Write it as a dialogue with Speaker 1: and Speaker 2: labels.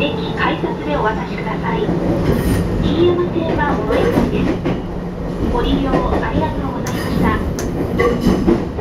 Speaker 1: 駅改札でお渡しください。TM 線はです。ご利用ありがとうございました。